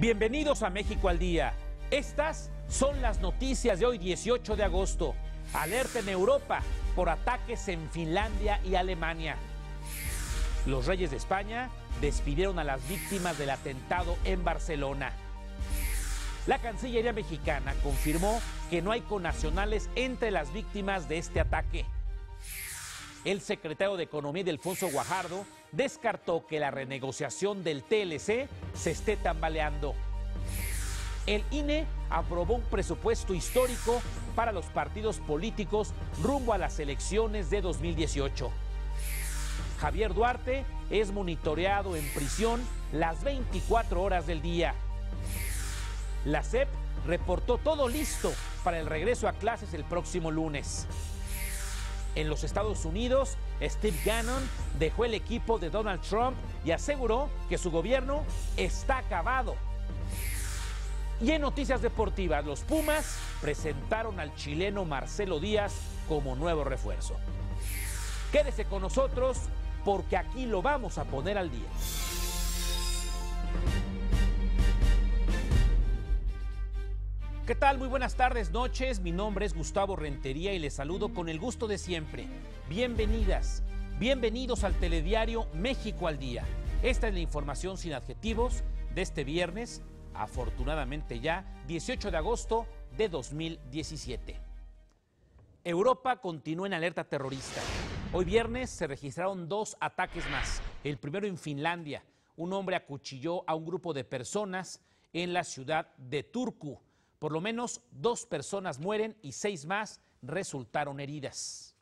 Bienvenidos a México al Día. Estas son las noticias de hoy 18 de agosto. Alerta en Europa por ataques en Finlandia y Alemania. Los reyes de España despidieron a las víctimas del atentado en Barcelona. La Cancillería mexicana confirmó que no hay conacionales entre las víctimas de este ataque. El secretario de Economía de Alfonso Guajardo descartó que la renegociación del TLC se esté tambaleando. El INE aprobó un presupuesto histórico para los partidos políticos rumbo a las elecciones de 2018. Javier Duarte es monitoreado en prisión las 24 horas del día. La SEP reportó todo listo para el regreso a clases el próximo lunes. En los Estados Unidos, Steve Gannon dejó el equipo de Donald Trump y aseguró que su gobierno está acabado. Y en noticias deportivas, los Pumas presentaron al chileno Marcelo Díaz como nuevo refuerzo. Quédese con nosotros porque aquí lo vamos a poner al día. ¿Qué tal? Muy buenas tardes, noches. Mi nombre es Gustavo Rentería y les saludo con el gusto de siempre. Bienvenidas, bienvenidos al telediario México al Día. Esta es la información sin adjetivos de este viernes, afortunadamente ya 18 de agosto de 2017. Europa continúa en alerta terrorista. Hoy viernes se registraron dos ataques más. El primero en Finlandia. Un hombre acuchilló a un grupo de personas en la ciudad de Turku. Por lo menos dos personas mueren y seis más resultaron heridas.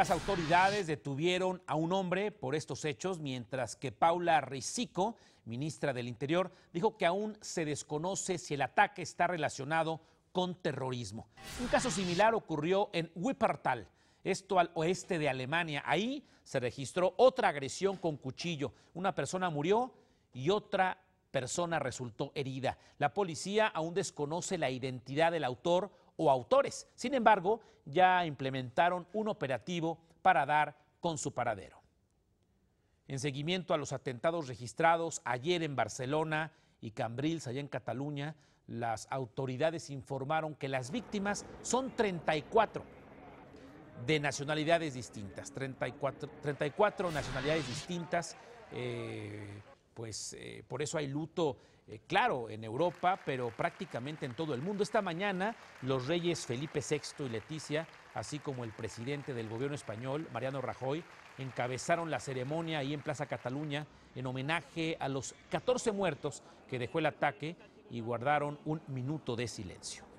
Las autoridades detuvieron a un hombre por estos hechos, mientras que Paula Risico, ministra del Interior, dijo que aún se desconoce si el ataque está relacionado con terrorismo. Un caso similar ocurrió en Wippertal, esto al oeste de Alemania. Ahí se registró otra agresión con cuchillo. Una persona murió y otra persona resultó herida. La policía aún desconoce la identidad del autor o autores. Sin embargo, ya implementaron un operativo para dar con su paradero. En seguimiento a los atentados registrados ayer en Barcelona y Cambrils, allá en Cataluña, las autoridades informaron que las víctimas son 34 de nacionalidades distintas, 34, 34 nacionalidades distintas. Eh, pues eh, por eso hay luto, eh, claro, en Europa, pero prácticamente en todo el mundo. Esta mañana los reyes Felipe VI y Leticia, así como el presidente del gobierno español, Mariano Rajoy, encabezaron la ceremonia ahí en Plaza Cataluña en homenaje a los 14 muertos que dejó el ataque y guardaron un minuto de silencio.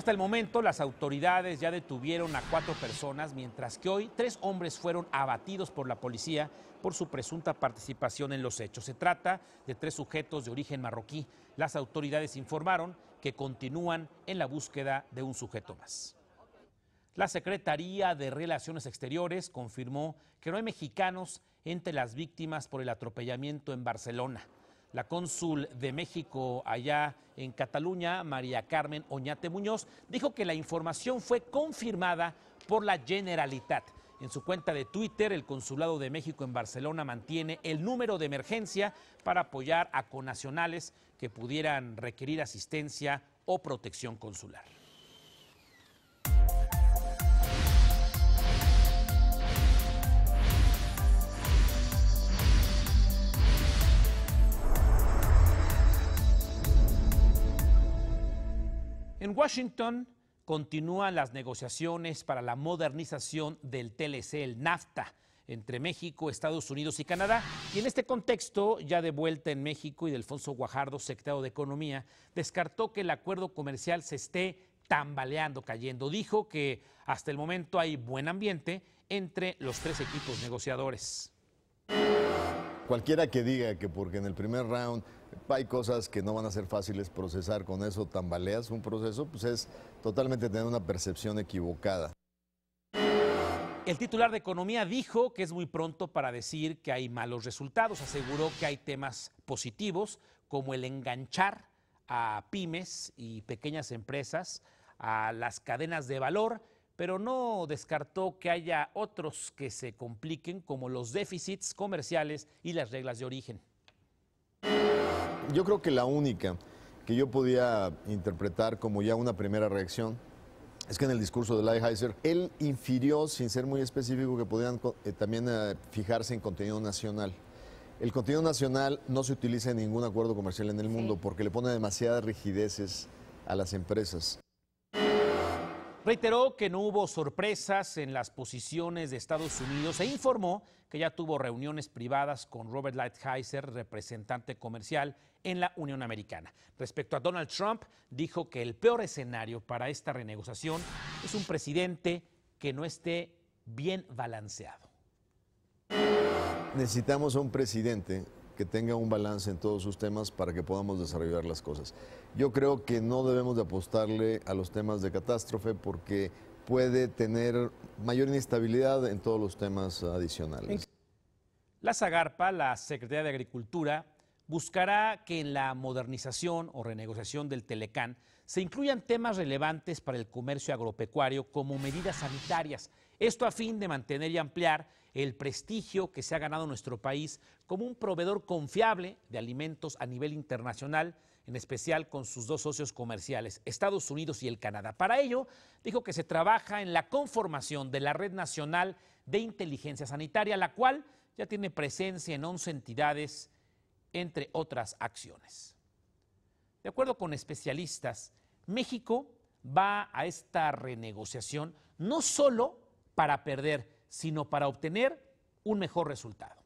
Hasta el momento, las autoridades ya detuvieron a cuatro personas, mientras que hoy tres hombres fueron abatidos por la policía por su presunta participación en los hechos. Se trata de tres sujetos de origen marroquí. Las autoridades informaron que continúan en la búsqueda de un sujeto más. La Secretaría de Relaciones Exteriores confirmó que no hay mexicanos entre las víctimas por el atropellamiento en Barcelona. La cónsul de México allá en Cataluña, María Carmen Oñate Muñoz, dijo que la información fue confirmada por la Generalitat. En su cuenta de Twitter, el Consulado de México en Barcelona mantiene el número de emergencia para apoyar a conacionales que pudieran requerir asistencia o protección consular. En Washington continúan las negociaciones para la modernización del TLC, el NAFTA, entre México, Estados Unidos y Canadá. Y en este contexto, ya de vuelta en México, y Delfonso Guajardo, secretario de Economía, descartó que el acuerdo comercial se esté tambaleando, cayendo. Dijo que hasta el momento hay buen ambiente entre los tres equipos negociadores. Cualquiera que diga que porque en el primer round hay cosas que no van a ser fáciles procesar con eso, tambaleas un proceso, pues es totalmente tener una percepción equivocada. El titular de Economía dijo que es muy pronto para decir que hay malos resultados. Aseguró que hay temas positivos como el enganchar a pymes y pequeñas empresas a las cadenas de valor, pero no descartó que haya otros que se compliquen como los déficits comerciales y las reglas de origen. Yo creo que la única que yo podía interpretar como ya una primera reacción es que en el discurso de Lighthizer, él infirió, sin ser muy específico, que podían eh, también eh, fijarse en contenido nacional. El contenido nacional no se utiliza en ningún acuerdo comercial en el mundo porque le pone demasiadas rigideces a las empresas. Reiteró que no hubo sorpresas en las posiciones de Estados Unidos e informó que ya tuvo reuniones privadas con Robert Lighthizer, representante comercial en la Unión Americana. Respecto a Donald Trump, dijo que el peor escenario para esta renegociación es un presidente que no esté bien balanceado. Necesitamos a un presidente que tenga un balance en todos sus temas para que podamos desarrollar las cosas. Yo creo que no debemos de apostarle a los temas de catástrofe porque puede tener mayor inestabilidad en todos los temas adicionales. La Zagarpa, la Secretaría de Agricultura, buscará que en la modernización o renegociación del Telecán se incluyan temas relevantes para el comercio agropecuario como medidas sanitarias. Esto a fin de mantener y ampliar el prestigio que se ha ganado nuestro país como un proveedor confiable de alimentos a nivel internacional en especial con sus dos socios comerciales, Estados Unidos y el Canadá. Para ello, dijo que se trabaja en la conformación de la Red Nacional de Inteligencia Sanitaria, la cual ya tiene presencia en 11 entidades, entre otras acciones. De acuerdo con especialistas, México va a esta renegociación no solo para perder, sino para obtener un mejor resultado.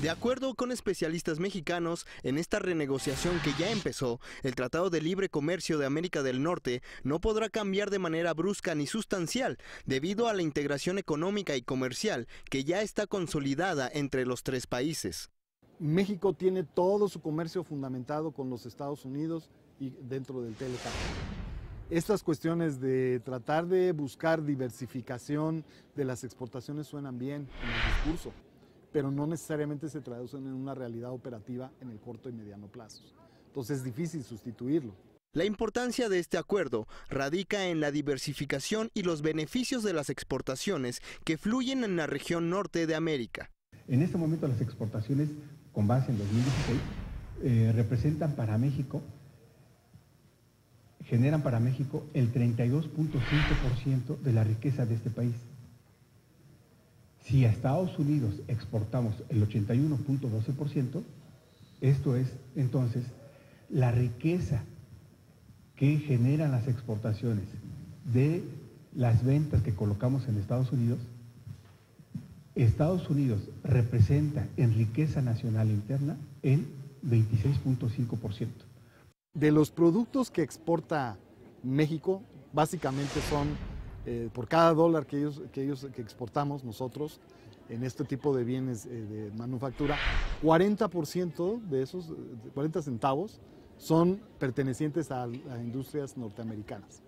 De acuerdo con especialistas mexicanos, en esta renegociación que ya empezó, el Tratado de Libre Comercio de América del Norte no podrá cambiar de manera brusca ni sustancial debido a la integración económica y comercial que ya está consolidada entre los tres países. México tiene todo su comercio fundamentado con los Estados Unidos y dentro del Telecam. Estas cuestiones de tratar de buscar diversificación de las exportaciones suenan bien en el discurso pero no necesariamente se traducen en una realidad operativa en el corto y mediano plazo. Entonces es difícil sustituirlo. La importancia de este acuerdo radica en la diversificación y los beneficios de las exportaciones que fluyen en la región norte de América. En este momento las exportaciones, con base en 2016, eh, representan para México, generan para México el 32.5% de la riqueza de este país. Si a Estados Unidos exportamos el 81.12%, esto es entonces la riqueza que generan las exportaciones de las ventas que colocamos en Estados Unidos, Estados Unidos representa en riqueza nacional interna el 26.5%. De los productos que exporta México, básicamente son eh, por cada dólar que ellos, que ellos que exportamos nosotros en este tipo de bienes eh, de manufactura, 40% de esos, 40 centavos, son pertenecientes a, industrias norteamericanas.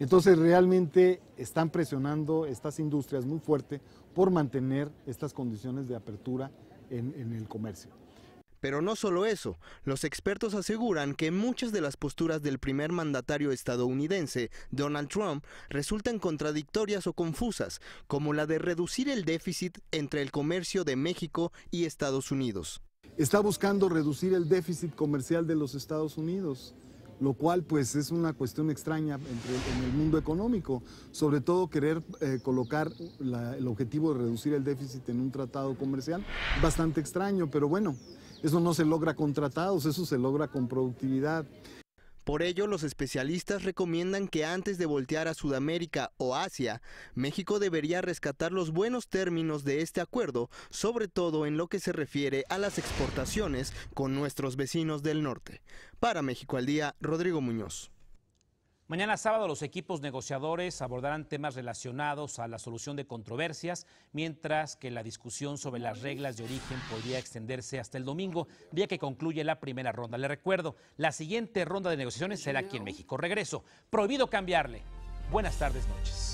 Entonces realmente están presionando estas industrias muy fuerte por mantener estas condiciones de apertura en el comercio. Pero no solo eso, los expertos aseguran que muchas de las posturas del primer mandatario estadounidense, Donald Trump, resultan contradictorias o confusas, como la de reducir el déficit entre el comercio de México y Estados Unidos. Está buscando reducir el déficit comercial de los Estados Unidos lo cual pues es una cuestión extraña en el mundo económico, sobre todo querer eh, colocar el objetivo de reducir el déficit en un tratado comercial, bastante extraño, pero bueno, eso no se logra con tratados, eso se logra con productividad. Por ello, los especialistas recomiendan que antes de voltear a Sudamérica o Asia, México debería rescatar los buenos términos de este acuerdo, sobre todo en lo que se refiere a las exportaciones con nuestros vecinos del norte. Para México al día, Rodrigo Muñoz. Mañana sábado los equipos negociadores abordarán temas relacionados a la solución de controversias, mientras que la discusión sobre las reglas de origen podría extenderse hasta el domingo, día que concluye la primera ronda. Le recuerdo, la siguiente ronda de negociaciones será aquí en México. Regreso. Prohibido cambiarle. Buenas tardes, noches.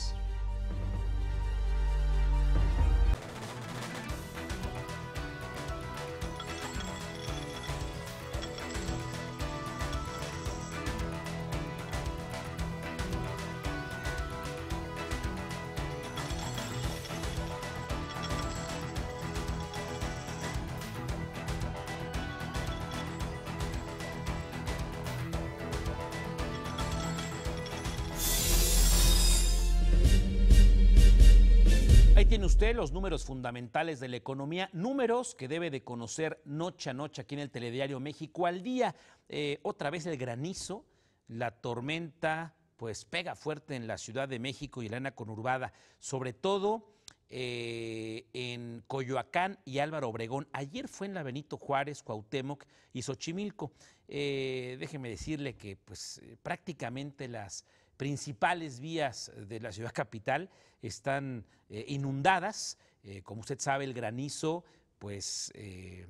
Usted los números fundamentales de la economía, números que debe de conocer noche a noche aquí en el Telediario México al día. Eh, otra vez el granizo, la tormenta, pues pega fuerte en la Ciudad de México y la Ana conurbada, sobre todo eh, en Coyoacán y Álvaro Obregón. Ayer fue en la Benito Juárez, Cuauhtémoc y Xochimilco. Eh, déjeme decirle que pues prácticamente las principales vías de la ciudad capital están eh, inundadas. Eh, como usted sabe, el granizo, pues eh,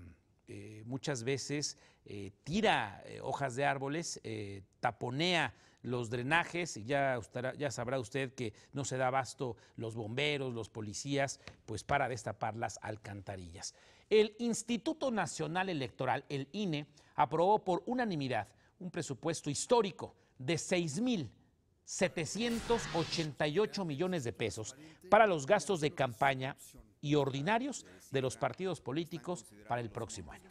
muchas veces tira hojas de árboles, taponea los drenajes y ya, ya sabrá usted que no se da abasto los bomberos, los policías, pues para destapar las alcantarillas. El Instituto Nacional Electoral, el INE, aprobó por unanimidad un presupuesto histórico de 6 mil 788 millones de pesos para los gastos de campaña y ordinarios de los partidos políticos para el próximo año.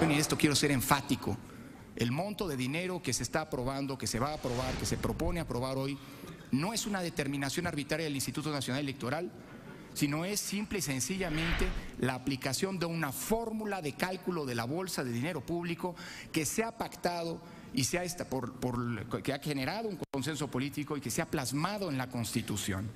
En esto quiero ser enfático. El monto de dinero que se está aprobando, que se va a aprobar, que se propone aprobar hoy, no es una determinación arbitraria del Instituto Nacional Electoral, sino es simple y sencillamente la aplicación de una fórmula de cálculo de la bolsa de dinero público que se ha pactado y sea esta por, por, que ha generado un consenso político y que se ha plasmado en la Constitución.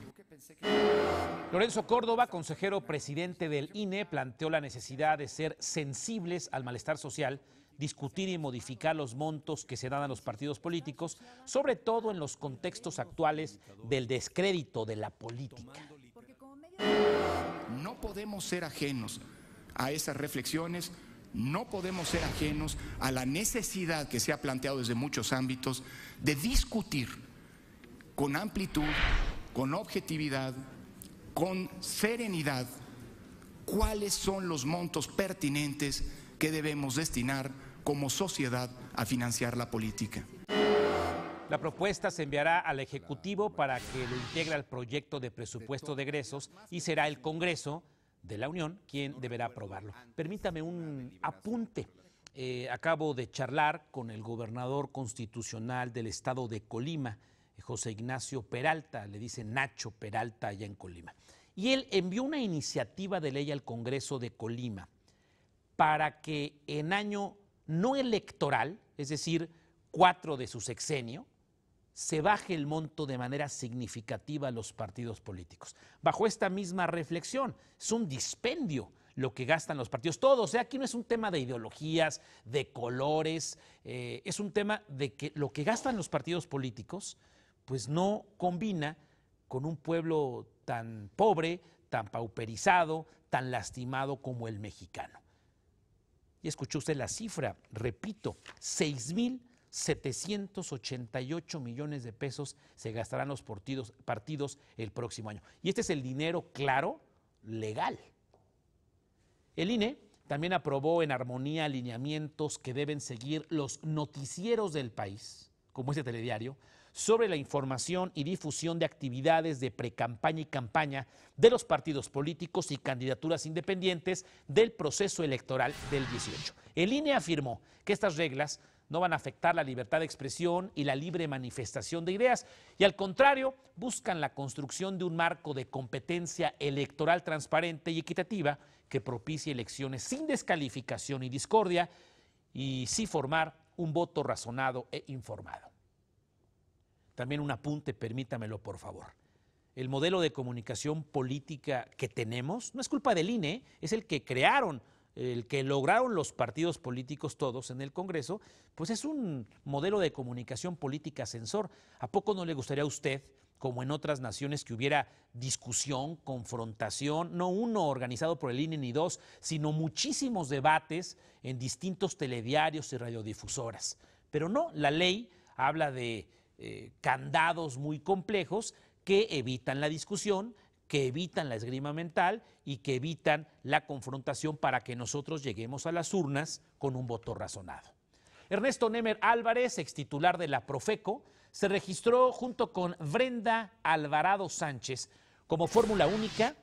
Lorenzo Córdoba, consejero presidente del INE, planteó la necesidad de ser sensibles al malestar social, discutir y modificar los montos que se dan a los partidos políticos, sobre todo en los contextos actuales del descrédito de la política. No podemos ser ajenos a esas reflexiones no podemos ser ajenos a la necesidad que se ha planteado desde muchos ámbitos de discutir con amplitud, con objetividad, con serenidad, cuáles son los montos pertinentes que debemos destinar como sociedad a financiar la política. La propuesta se enviará al Ejecutivo para que lo integre al proyecto de presupuesto de egresos y será el Congreso de la Unión quien deberá aprobarlo. Permítame un apunte. Eh, acabo de charlar con el gobernador constitucional del estado de Colima, José Ignacio Peralta, le dice Nacho Peralta allá en Colima. Y él envió una iniciativa de ley al Congreso de Colima para que en año no electoral, es decir, cuatro de su sexenio, se baje el monto de manera significativa a los partidos políticos. Bajo esta misma reflexión, es un dispendio lo que gastan los partidos, todos. O sea, aquí no es un tema de ideologías, de colores, eh, es un tema de que lo que gastan los partidos políticos, pues no combina con un pueblo tan pobre, tan pauperizado, tan lastimado como el mexicano. Y escuchó usted la cifra, repito, 6 mil 788 millones de pesos se gastarán los partidos, partidos el próximo año. Y este es el dinero claro, legal. El INE también aprobó en armonía alineamientos que deben seguir los noticieros del país, como este telediario, sobre la información y difusión de actividades de precampaña y campaña de los partidos políticos y candidaturas independientes del proceso electoral del 18. El INE afirmó que estas reglas no van a afectar la libertad de expresión y la libre manifestación de ideas, y al contrario, buscan la construcción de un marco de competencia electoral transparente y equitativa que propicie elecciones sin descalificación y discordia y sí formar un voto razonado e informado. También un apunte, permítamelo por favor. El modelo de comunicación política que tenemos no es culpa del INE, es el que crearon el que lograron los partidos políticos todos en el Congreso, pues es un modelo de comunicación política censor. ¿A poco no le gustaría a usted, como en otras naciones, que hubiera discusión, confrontación, no uno organizado por el INE ni dos, sino muchísimos debates en distintos telediarios y radiodifusoras? Pero no, la ley habla de eh, candados muy complejos que evitan la discusión, que evitan la esgrima mental y que evitan la confrontación para que nosotros lleguemos a las urnas con un voto razonado. Ernesto Nemer Álvarez, ex titular de la Profeco, se registró junto con Brenda Alvarado Sánchez como fórmula única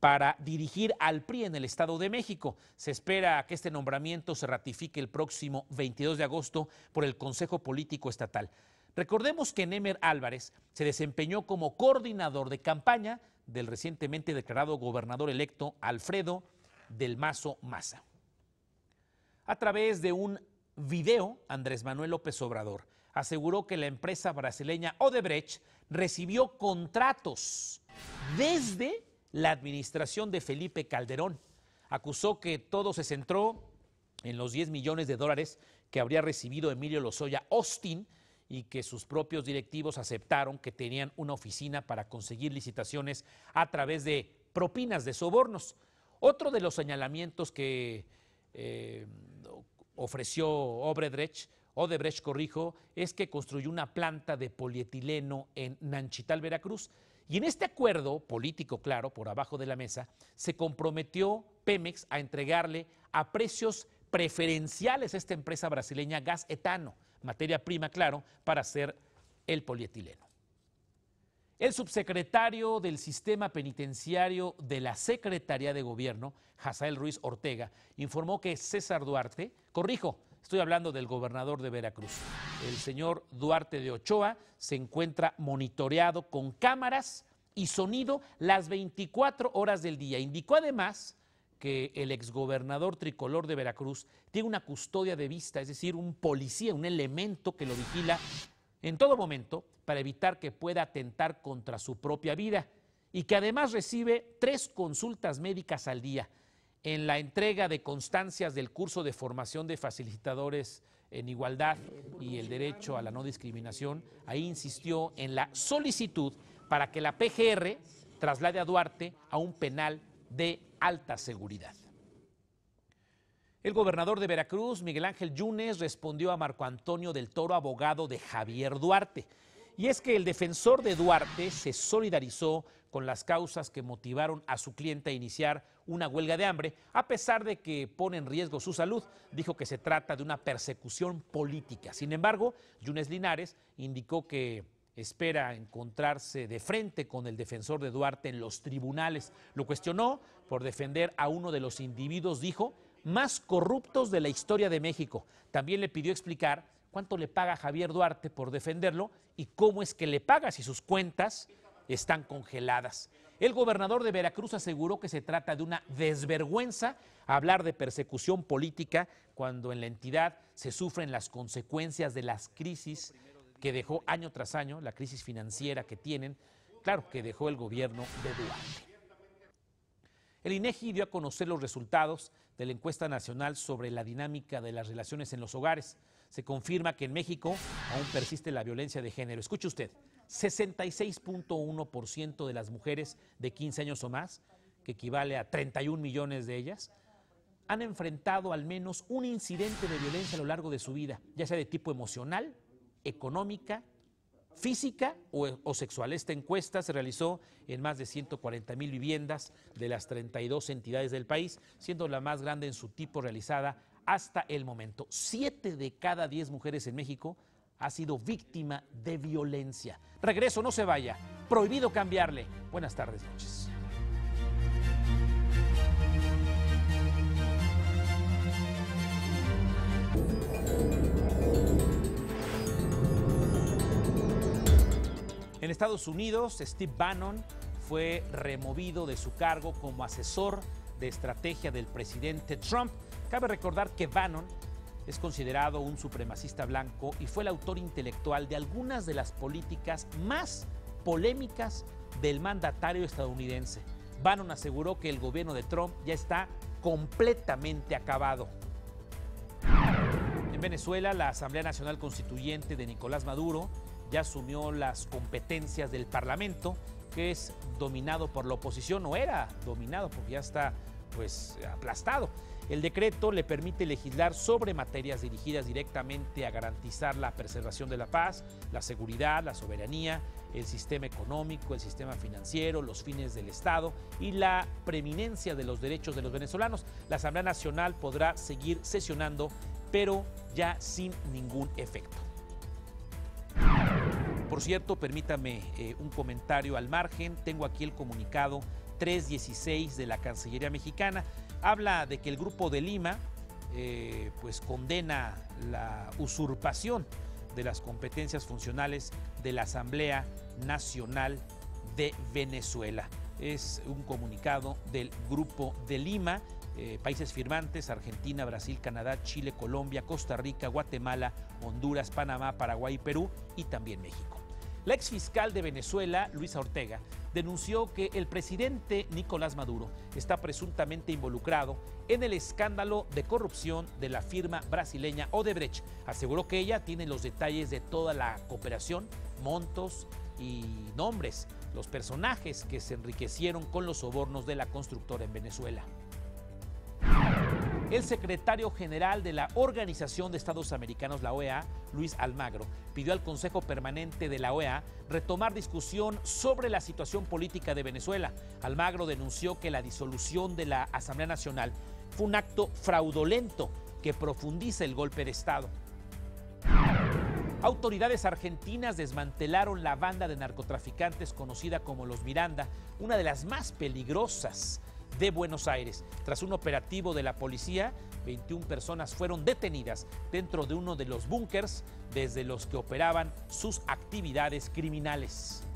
para dirigir al PRI en el Estado de México. Se espera que este nombramiento se ratifique el próximo 22 de agosto por el Consejo Político Estatal. Recordemos que Nemer Álvarez se desempeñó como coordinador de campaña del recientemente declarado gobernador electo Alfredo del Mazo Maza. A través de un video, Andrés Manuel López Obrador aseguró que la empresa brasileña Odebrecht recibió contratos desde la administración de Felipe Calderón. Acusó que todo se centró en los 10 millones de dólares que habría recibido Emilio Lozoya Austin y que sus propios directivos aceptaron que tenían una oficina para conseguir licitaciones a través de propinas de sobornos. Otro de los señalamientos que eh, ofreció Obredrecht, Odebrecht, corrijo, es que construyó una planta de polietileno en Nanchital, Veracruz. Y en este acuerdo político, claro, por abajo de la mesa, se comprometió Pemex a entregarle a precios preferenciales a esta empresa brasileña gas etano, materia prima, claro, para hacer el polietileno. El subsecretario del Sistema Penitenciario de la Secretaría de Gobierno, Hazael Ruiz Ortega, informó que César Duarte, corrijo, estoy hablando del gobernador de Veracruz, el señor Duarte de Ochoa, se encuentra monitoreado con cámaras y sonido las 24 horas del día. Indicó además que el exgobernador tricolor de Veracruz tiene una custodia de vista, es decir, un policía, un elemento que lo vigila en todo momento para evitar que pueda atentar contra su propia vida y que además recibe tres consultas médicas al día. En la entrega de constancias del curso de formación de facilitadores en igualdad y el derecho a la no discriminación, ahí insistió en la solicitud para que la PGR traslade a Duarte a un penal de alta seguridad. El gobernador de Veracruz, Miguel Ángel Yunes, respondió a Marco Antonio del Toro, abogado de Javier Duarte. Y es que el defensor de Duarte se solidarizó con las causas que motivaron a su cliente a iniciar una huelga de hambre, a pesar de que pone en riesgo su salud. Dijo que se trata de una persecución política. Sin embargo, Yunes Linares indicó que espera encontrarse de frente con el defensor de Duarte en los tribunales. Lo cuestionó por defender a uno de los individuos, dijo, más corruptos de la historia de México. También le pidió explicar cuánto le paga Javier Duarte por defenderlo y cómo es que le paga si sus cuentas están congeladas. El gobernador de Veracruz aseguró que se trata de una desvergüenza hablar de persecución política cuando en la entidad se sufren las consecuencias de las crisis que dejó año tras año, la crisis financiera que tienen, claro, que dejó el gobierno de Duarte. El INEGI dio a conocer los resultados de la encuesta nacional sobre la dinámica de las relaciones en los hogares. Se confirma que en México aún persiste la violencia de género. Escuche usted, 66.1% de las mujeres de 15 años o más, que equivale a 31 millones de ellas, han enfrentado al menos un incidente de violencia a lo largo de su vida, ya sea de tipo emocional, económica, física o, sexual. Esta encuesta se realizó en más de 140 mil viviendas de las 32 entidades del país, siendo la más grande en su tipo realizada hasta el momento. Siete de cada diez mujeres en México ha sido víctima de violencia. Regreso, no se vaya. Prohibido cambiarle. Buenas tardes, noches. En Estados Unidos, Steve Bannon fue removido de su cargo como asesor de estrategia del presidente Trump. Cabe recordar que Bannon es considerado un supremacista blanco y fue el autor intelectual de algunas de las políticas más polémicas del mandatario estadounidense. Bannon aseguró que el gobierno de Trump ya está completamente acabado. En Venezuela, la Asamblea Nacional Constituyente de Nicolás Maduro ya asumió las competencias del Parlamento, que es dominado por la oposición, o era dominado porque ya está pues aplastado. El decreto le permite legislar sobre materias dirigidas directamente a garantizar la preservación de la paz, la seguridad, la soberanía, el sistema económico, el sistema financiero, los fines del Estado y la preeminencia de los derechos de los venezolanos. La Asamblea Nacional podrá seguir sesionando, pero ya sin ningún efecto. Por cierto, permítame eh, un comentario al margen. Tengo aquí el comunicado 316 de la Cancillería Mexicana. Habla de que el Grupo de Lima eh, pues condena la usurpación de las competencias funcionales de la Asamblea Nacional de Venezuela. Es un comunicado del Grupo de Lima. Eh, países firmantes, Argentina, Brasil, Canadá, Chile, Colombia, Costa Rica, Guatemala, Honduras, Panamá, Paraguay, Perú y también México. La ex fiscal de Venezuela, Luisa Ortega, denunció que el presidente Nicolás Maduro está presuntamente involucrado en el escándalo de corrupción de la firma brasileña Odebrecht. Aseguró que ella tiene los detalles de toda la cooperación, montos y nombres, los personajes que se enriquecieron con los sobornos de la constructora en Venezuela. El secretario general de la Organización de Estados Americanos, la OEA, Luis Almagro, pidió al Consejo Permanente de la OEA retomar discusión sobre la situación política de Venezuela. Almagro denunció que la disolución de la Asamblea Nacional fue un acto fraudulento que profundiza el golpe de Estado. Autoridades argentinas desmantelaron la banda de narcotraficantes conocida como los Miranda, una de las más peligrosas de Buenos Aires. Tras un operativo de la policía, 21 personas fueron detenidas dentro de uno de los búnkers desde los que operaban sus actividades criminales.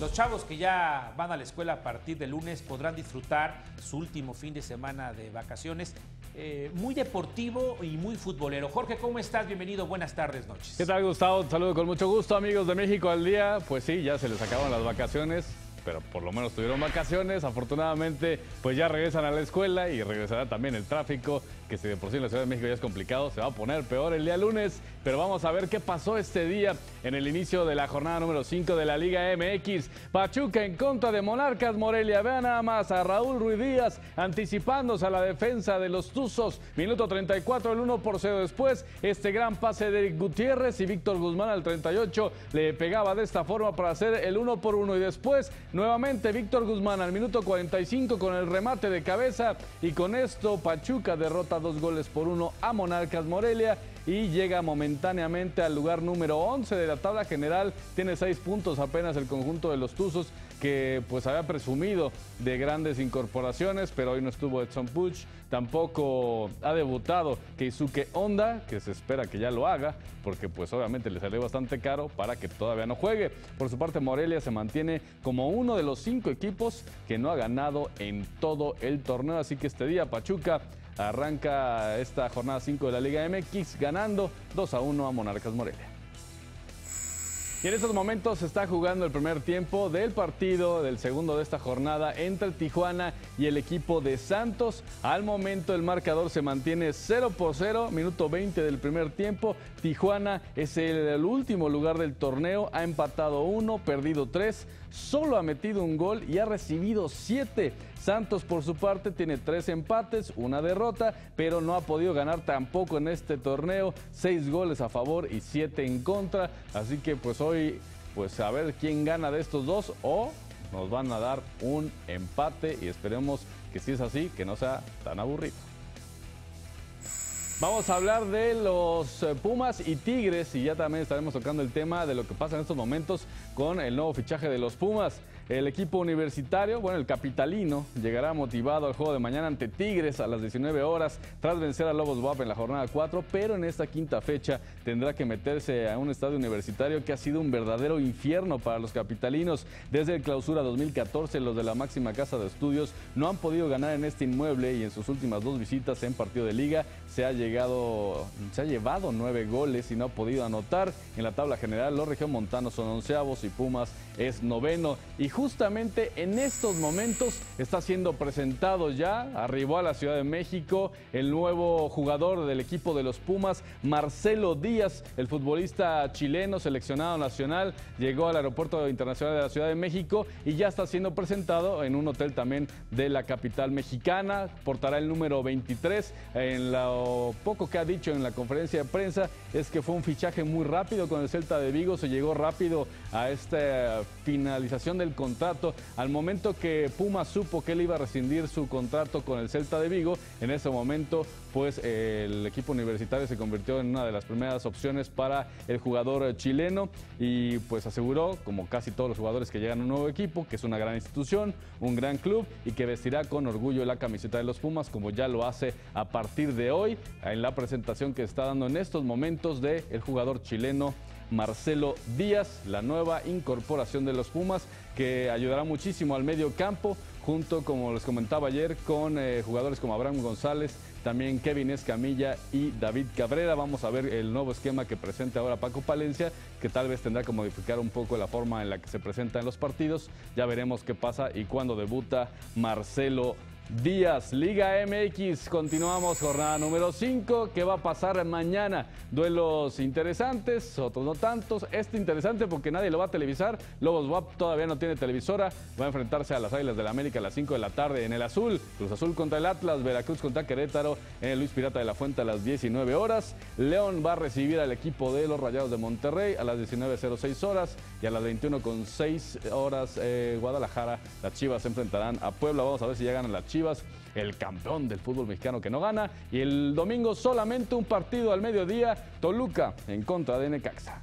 Los chavos que ya van a la escuela a partir de lunes podrán disfrutar su último fin de semana de vacaciones eh, muy deportivo y muy futbolero. Jorge, ¿cómo estás? Bienvenido, buenas tardes, noches. ¿Qué tal, Gustavo? saludo con mucho gusto, amigos de México al día. Pues sí, ya se les acabaron las vacaciones pero por lo menos tuvieron vacaciones. Afortunadamente, pues ya regresan a la escuela y regresará también el tráfico, que si de por sí en la Ciudad de México ya es complicado, se va a poner peor el día lunes. Pero vamos a ver qué pasó este día en el inicio de la jornada número 5 de la Liga MX. Pachuca en contra de Monarcas Morelia. Vean nada más a Raúl Ruiz Díaz anticipándose a la defensa de los Tuzos. Minuto 34, el 1 por 0 después. Este gran pase de Gutiérrez y Víctor Guzmán al 38 le pegaba de esta forma para hacer el 1 por 1 y después Nuevamente Víctor Guzmán al minuto 45 con el remate de cabeza y con esto Pachuca derrota dos goles por uno a Monarcas Morelia y llega momentáneamente al lugar número 11 de la tabla general. Tiene seis puntos apenas el conjunto de los Tuzos que pues había presumido de grandes incorporaciones, pero hoy no estuvo Edson Puch, tampoco ha debutado Keisuke Honda, que se espera que ya lo haga, porque pues obviamente le salió bastante caro para que todavía no juegue. Por su parte, Morelia se mantiene como uno de los cinco equipos que no ha ganado en todo el torneo, así que este día Pachuca arranca esta jornada 5 de la Liga MX ganando 2 a 1 a Monarcas Morelia. Y en estos momentos se está jugando el primer tiempo del partido del segundo de esta jornada entre Tijuana y el equipo de Santos. Al momento el marcador se mantiene 0 por 0, minuto 20 del primer tiempo. Tijuana es el, último lugar del torneo, ha empatado 1, perdido 3, solo ha metido un gol y ha recibido 7. Santos por su parte tiene tres empates, una derrota, pero no ha podido ganar tampoco en este torneo. Seis goles a favor y siete en contra. Así que pues hoy, pues a ver quién gana de estos dos o nos van a dar un empate y esperemos que si es así, que no sea tan aburrido. Vamos a hablar de los eh, Pumas y Tigres y ya también estaremos tocando el tema de lo que pasa en estos momentos con el nuevo fichaje de los Pumas. El equipo universitario, bueno, el capitalino, llegará motivado al juego de mañana ante Tigres a las 19 horas tras vencer a Lobos WAP en la jornada 4, pero en esta quinta fecha tendrá que meterse a un estadio universitario que ha sido un verdadero infierno para los capitalinos. Desde el clausura 2014, los de la máxima casa de estudios no han podido ganar en este inmueble y en sus últimas dos visitas en partido de liga se ha llegado, se ha llevado nueve goles y no ha podido anotar. En la tabla general, los regiomontanos son onceavos y Pumas es noveno. Y justamente en estos momentos está siendo presentado ya, arribó a la Ciudad de México, el nuevo jugador del equipo de los Pumas, Marcelo Díaz, el futbolista chileno seleccionado nacional, llegó al Aeropuerto Internacional de la Ciudad de México y ya está siendo presentado en un hotel también de la capital mexicana, portará el número 23. En lo poco que ha dicho en la conferencia de prensa es que fue un fichaje muy rápido con el Celta de Vigo, se llegó rápido a esta finalización del contrato contrato. Al momento que Puma supo que él iba a rescindir su contrato con el Celta de Vigo, en ese momento pues el equipo universitario se convirtió en una de las primeras opciones para el jugador chileno y pues aseguró, como casi todos los jugadores que llegan a un nuevo equipo, que es una gran institución, un gran club y que vestirá con orgullo la camiseta de los Pumas como ya lo hace a partir de hoy en la presentación que está dando en estos momentos del el jugador chileno Marcelo Díaz, la nueva incorporación de los Pumas que ayudará muchísimo al medio campo junto, como les comentaba ayer, con eh, jugadores como Abraham González, también Kevin Escamilla y David Cabrera. Vamos a ver el nuevo esquema que presenta ahora Paco Palencia, que tal vez tendrá que modificar un poco la forma en la que se presenta en los partidos. Ya veremos qué pasa y cuándo debuta Marcelo Díaz, Liga MX, continuamos jornada número 5, ¿qué va a pasar mañana? Duelos interesantes, otros no tantos, este interesante porque nadie lo va a televisar, Lobos WAP todavía no tiene televisora, va a enfrentarse a las Águilas del la América a las 5 de la tarde en el azul, Cruz Azul contra el Atlas, Veracruz contra Querétaro en el Luis Pirata de la Fuente a las 19 horas, León va a recibir al equipo de los Rayados de Monterrey a las 19.06 horas. Y a las 21.06 horas eh, Guadalajara, las Chivas se enfrentarán a Puebla, vamos a ver si llegan a las el campeón del fútbol mexicano que no gana. Y el domingo solamente un partido al mediodía, Toluca en contra de Necaxa.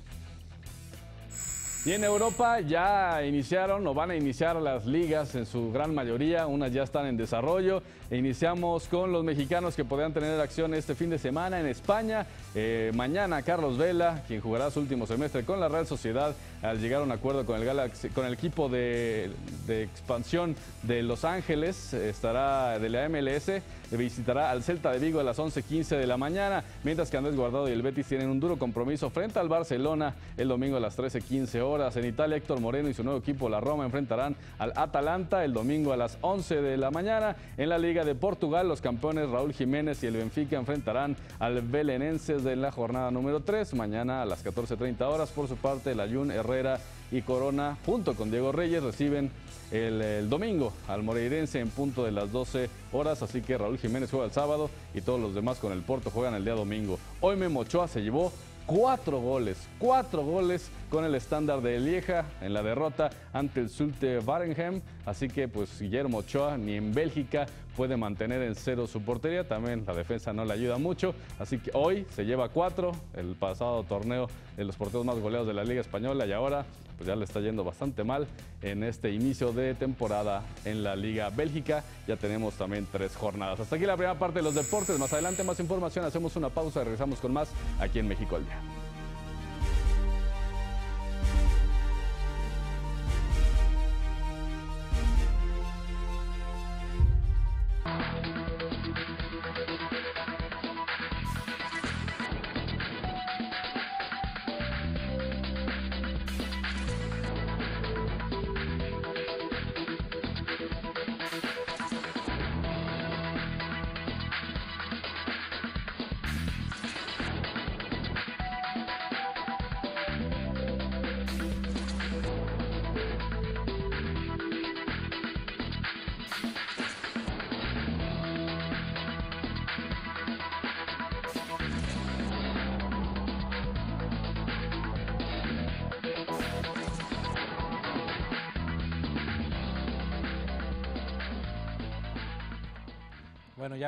Y en Europa ya iniciaron o van a iniciar las ligas en su gran mayoría, unas ya están en desarrollo. Iniciamos con los mexicanos que podrían tener acción este fin de semana en España. Eh, mañana Carlos Vela, quien jugará su último semestre con la Real Sociedad, al llegar a un acuerdo con el, Galaxy, con el equipo de, de expansión de Los Ángeles, estará de la MLS visitará al Celta de Vigo a las 11.15 de la mañana, mientras que Andrés Guardado y el Betis tienen un duro compromiso frente al Barcelona el domingo a las 13.15 horas. En Italia, Héctor Moreno y su nuevo equipo, la Roma, enfrentarán al Atalanta el domingo a las 11 de la mañana. En la Liga de Portugal, los campeones Raúl Jiménez y el Benfica enfrentarán al Belenenses de la jornada número 3, mañana a las 14.30 horas. Por su parte, la Jun Herrera y Corona, junto con Diego Reyes, reciben el, domingo al Moreirense en punto de las 12 horas. Así que Raúl Jiménez juega el sábado y todos los demás con el Porto juegan el día domingo. Hoy Memo Ochoa se llevó cuatro goles, cuatro goles con el estándar de Lieja en la derrota ante el Sulte Warenheim. Así que pues Guillermo Ochoa ni en Bélgica puede mantener en cero su portería. También la defensa no le ayuda mucho. Así que hoy se lleva cuatro, el pasado torneo de los porteros más goleados de la Liga Española y ahora pues ya le está yendo bastante mal en este inicio de temporada en la Liga Bélgica. Ya tenemos también tres jornadas. Hasta aquí la primera parte de los deportes. Más adelante más información. Hacemos una pausa y regresamos con más aquí en México al día.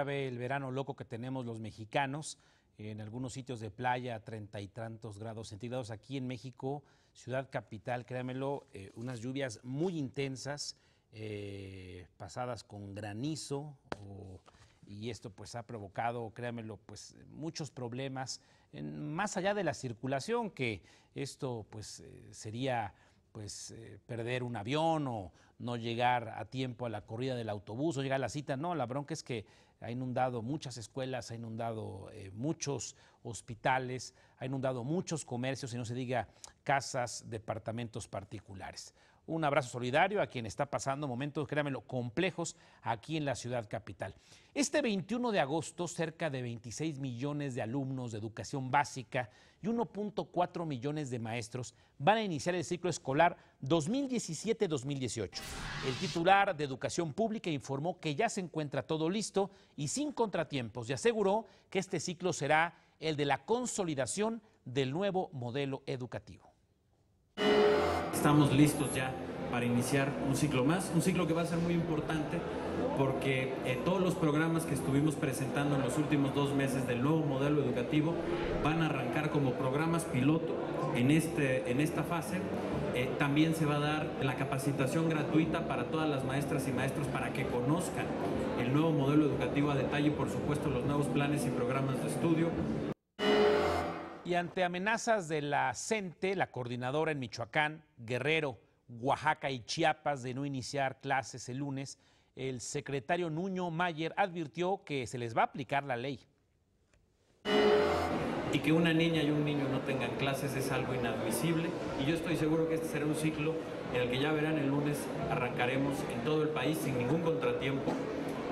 El verano loco que tenemos los mexicanos, en algunos sitios de playa, treinta y tantos grados centígrados. Aquí en México, ciudad capital, créamelo, eh, unas lluvias muy intensas, eh, pasadas con granizo, y esto pues ha provocado, créamelo, pues muchos problemas, más allá de la circulación, que esto pues eh, sería pues perder un avión o no llegar a tiempo a la corrida del autobús o llegar a la cita. No, la bronca es que ha inundado muchas escuelas, ha inundado eh, muchos hospitales, ha inundado muchos comercios y no se diga casas, departamentos particulares. Un abrazo solidario a quien está pasando momentos, créanmelo, complejos aquí en la ciudad capital. Este 21 de agosto, cerca de 26 millones de alumnos de educación básica y 1.4 millones de maestros van a iniciar el ciclo escolar 2017-2018. El titular de Educación Pública informó que ya se encuentra todo listo y sin contratiempos y aseguró que este ciclo será el de la consolidación del nuevo modelo educativo estamos listos ya para iniciar un ciclo más, un ciclo que va a ser muy importante porque eh, todos los programas que estuvimos presentando en los últimos dos meses del nuevo modelo educativo van a arrancar como programas piloto en, este, en esta fase. Eh, también se va a dar la capacitación gratuita para todas las maestras y maestros para que conozcan el nuevo modelo educativo a detalle y por supuesto los nuevos planes y programas de estudio. Y ante amenazas de la CENTE, la coordinadora en Michoacán, Guerrero, Oaxaca y Chiapas de no iniciar clases el lunes, el secretario Nuño Mayer advirtió que se les va a aplicar la ley. Y que una niña y un niño no tengan clases es algo inadmisible y yo estoy seguro que este será un ciclo en el que ya verán el lunes arrancaremos en todo el país sin ningún contratiempo.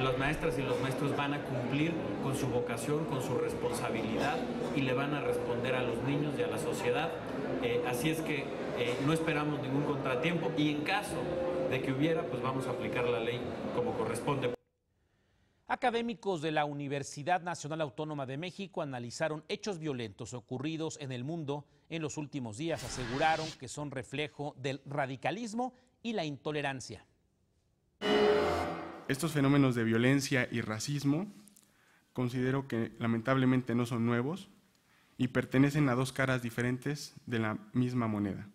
Las maestras y los maestros van a cumplir con su vocación, con su responsabilidad y le van a responder a los niños y a la sociedad. Eh, así es que eh, no esperamos ningún contratiempo y en caso de que hubiera, pues vamos a aplicar la ley como corresponde. Académicos de la Universidad Nacional Autónoma de México analizaron hechos violentos ocurridos en el mundo en los últimos días. Aseguraron que son reflejo del radicalismo y la intolerancia. Estos fenómenos de violencia y racismo considero que lamentablemente no son nuevos y pertenecen a dos caras diferentes de la misma moneda.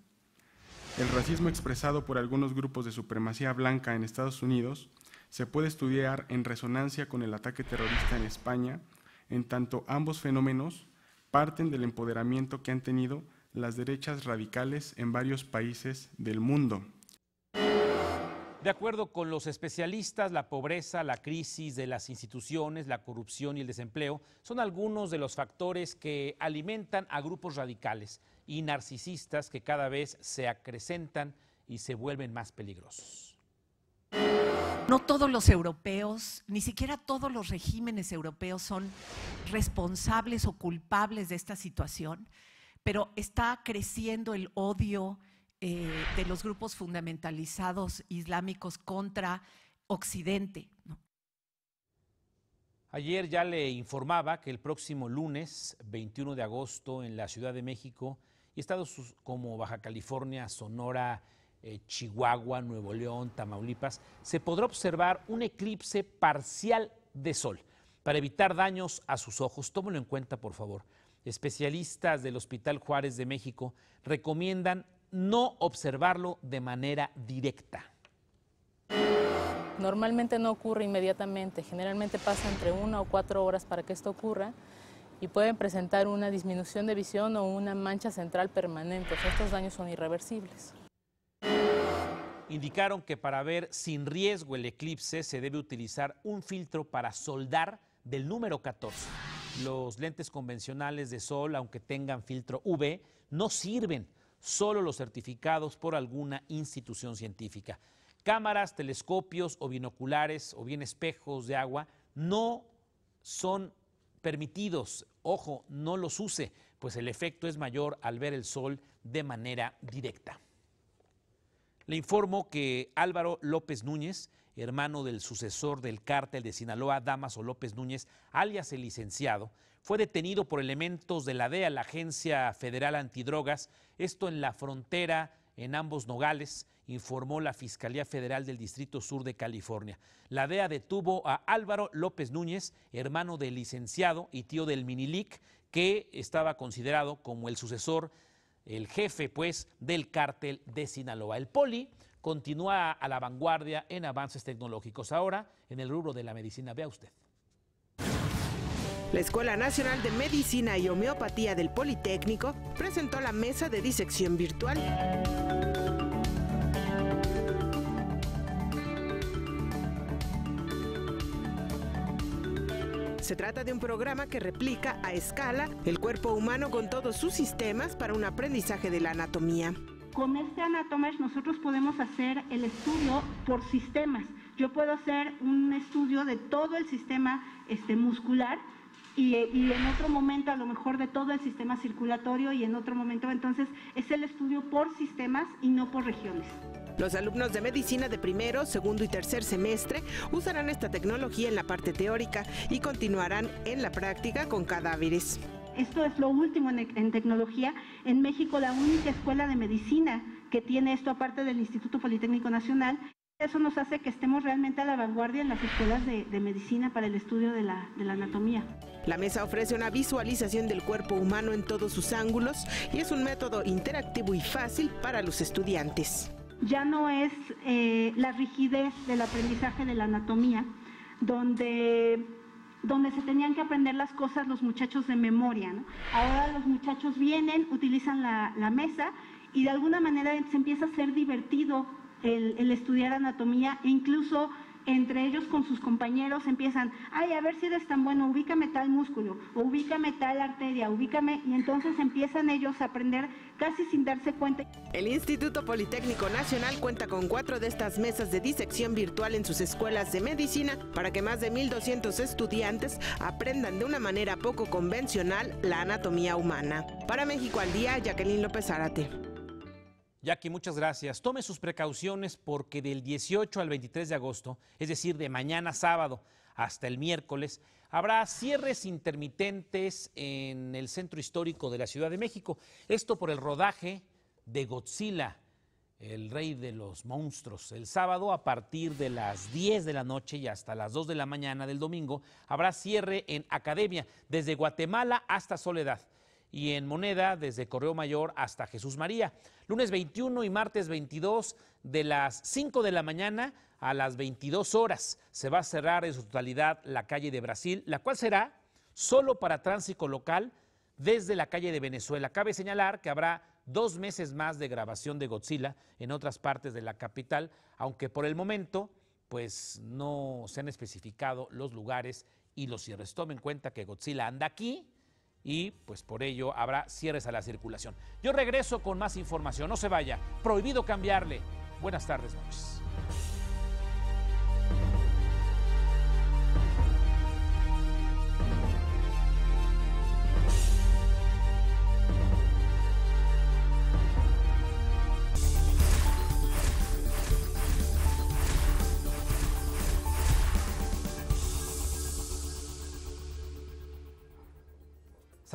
El racismo expresado por algunos grupos de supremacía blanca en Estados Unidos se puede estudiar en resonancia con el ataque terrorista en España, en tanto ambos fenómenos parten del empoderamiento que han tenido las derechas radicales en varios países del mundo. De acuerdo con los especialistas, la pobreza, la crisis de las instituciones, la corrupción y el desempleo son algunos de los factores que alimentan a grupos radicales y narcisistas que cada vez se acrecentan y se vuelven más peligrosos. No todos los europeos, ni siquiera todos los regímenes europeos son responsables o culpables de esta situación, pero está creciendo el odio eh, de los grupos fundamentalizados islámicos contra Occidente. Ayer ya le informaba que el próximo lunes, 21 de agosto, en la Ciudad de México, y estados como Baja California, Sonora, eh, Chihuahua, Nuevo León, Tamaulipas, se podrá observar un eclipse parcial de sol. Para evitar daños a sus ojos, tómelo en cuenta, por favor. Especialistas del Hospital Juárez de México recomiendan no observarlo de manera directa. Normalmente no ocurre inmediatamente, generalmente pasa entre una o cuatro horas para que esto ocurra y pueden presentar una disminución de visión o una mancha central permanente. estos daños son irreversibles. Indicaron que para ver sin riesgo el eclipse se debe utilizar un filtro para soldar del número 14. Los lentes convencionales de sol, aunque tengan filtro UV, no sirven, solo los certificados por alguna institución científica. Cámaras, telescopios o binoculares o bien espejos de agua no son permitidos. Ojo, no los use, pues el efecto es mayor al ver el sol de manera directa. Le informo que Álvaro López Núñez, hermano del sucesor del cártel de Sinaloa, Damaso López Núñez, alias el licenciado, fue detenido por elementos de la DEA, la Agencia Federal Antidrogas, esto en la frontera en ambos nogales, informó la Fiscalía Federal del Distrito Sur de California. La DEA detuvo a Álvaro López Núñez, hermano del licenciado y tío del Minilic, que estaba considerado como el sucesor, el jefe, pues, del cártel de Sinaloa. El Poli continúa a la vanguardia en avances tecnológicos. Ahora, en el rubro de la medicina, vea usted. La Escuela Nacional de Medicina y Homeopatía del Politécnico presentó la mesa de disección virtual. Se trata de un programa que replica a escala el cuerpo humano con todos sus sistemas para un aprendizaje de la anatomía. Con este Anatomesh nosotros podemos hacer el estudio por sistemas. Yo puedo hacer un estudio de todo el sistema este, muscular y, y, en otro momento a lo mejor de todo el sistema circulatorio y en otro momento entonces es el estudio por sistemas y no por regiones. Los alumnos de medicina de primero, segundo y tercer semestre usarán esta tecnología en la parte teórica y continuarán en la práctica con cadáveres. esto es lo último en, en tecnología. En México la única escuela de medicina que tiene esto aparte del Instituto Politécnico Nacional. Eso nos hace que estemos realmente a la vanguardia en las escuelas de, de medicina para el estudio de la, de la anatomía. La mesa ofrece una visualización del cuerpo humano en todos sus ángulos y es un método interactivo y fácil para los estudiantes. Ya no es eh, la rigidez del aprendizaje de la anatomía, donde, donde se tenían que aprender las cosas los muchachos de memoria. ¿no? Ahora los muchachos vienen, utilizan la, la mesa y de alguna manera se empieza a ser divertido el, estudiar anatomía e incluso entre ellos con sus compañeros empiezan, ay, a ver si eres tan bueno, ubícame tal músculo, ubícame tal arteria, ubícame, y entonces empiezan ellos a aprender casi sin darse cuenta. El Instituto Politécnico Nacional cuenta con cuatro de estas mesas de disección virtual en sus escuelas de medicina para que más de 1.200 estudiantes aprendan de una manera poco convencional la anatomía humana. Para México al Día, Jacqueline López Árate. Jackie, muchas gracias. Tome sus precauciones porque del 18 al 23 de agosto, es decir, de mañana sábado hasta el miércoles, habrá cierres intermitentes en el centro histórico de la Ciudad de México. Esto por el rodaje de Godzilla, el rey de los monstruos. El sábado, a partir de las 10 de la noche y hasta las 2 de la mañana del domingo, habrá cierre en Academia, desde Guatemala hasta Soledad y en moneda desde Correo Mayor hasta Jesús María. Lunes 21 y martes 22 de las 5 de la mañana a las 22 horas se va a cerrar en su totalidad la calle de Brasil, la cual será solo para tránsito local desde la calle de Venezuela. Cabe señalar que habrá dos meses más de grabación de Godzilla en otras partes de la capital, aunque por el momento pues no se han especificado los lugares y los cierres. Tomen en cuenta que Godzilla anda aquí, y pues por ello habrá cierres a la circulación. Yo regreso con más información, no se vaya, prohibido cambiarle. Buenas tardes, noches.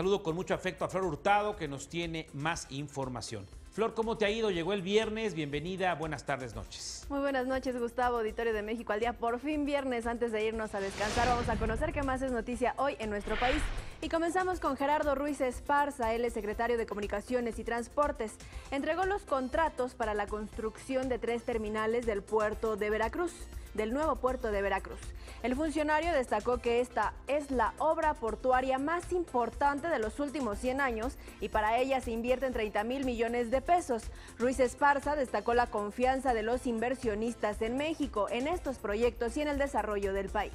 Saludo con mucho afecto a Flor Hurtado que nos tiene más información. Flor, ¿cómo te ha ido? Llegó el viernes, bienvenida, buenas tardes, noches. Muy buenas noches, Gustavo, Auditorio de México al día. Por fin viernes, antes de irnos a descansar, vamos a conocer qué más es noticia hoy en nuestro país. Y comenzamos con Gerardo Ruiz Esparza, él es secretario de Comunicaciones y Transportes. Entregó los contratos para la construcción de tres terminales del puerto de Veracruz del nuevo puerto de Veracruz. El funcionario destacó que esta es la obra portuaria más importante de los últimos 100 años y para ella se invierten 30 mil millones de pesos. Ruiz Esparza destacó la confianza de los inversionistas en México en estos proyectos y en el desarrollo del país.